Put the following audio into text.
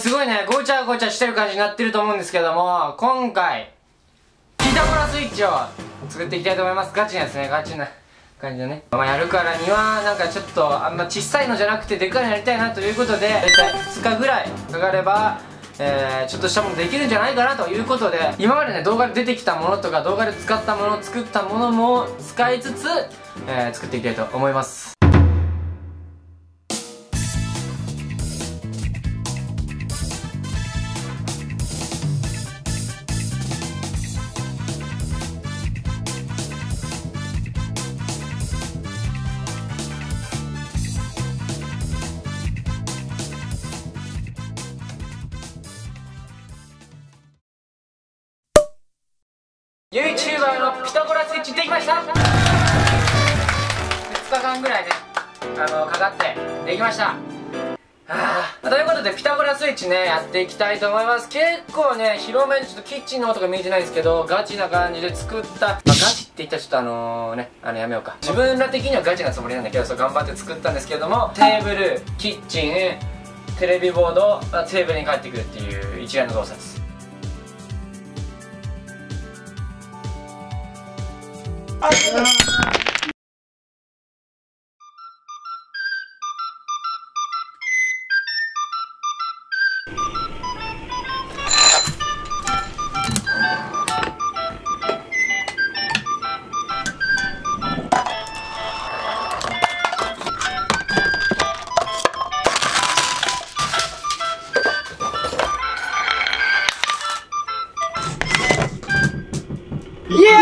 すごいねごちゃごちゃしてる感じになってると思うんですけども今回ピタゴラスイッチを作っていきたいと思います。ガチなやつねガチな感じのね、まあ、やるからにはなんかちょっとあんま小さいのじゃなくてでっかいのやりたいなということで大体2日ぐらいかかればえー、ちょっとしたものできるんじゃないかなということで今までね動画で出てきたものとか動画で使ったもの作ったものも使いつつ、えー、作っていきたいと思います。ピタゴラスイッチできました。2日間ぐらいねあのかかってできました。あ、ということでピタゴラスイッチねやっていきたいと思います。結構ね広めにちょっとキッチンの方が見えてないんですけどガチな感じで作った、まあ、ガチって言ったらちょっとあのー、ねあのやめようか。自分ら的にはガチなつもりなんだけどそう頑張って作ったんですけどもテーブルキッチンテレビボードテーブルに帰ってくるっていう一連の動作です。Yeah!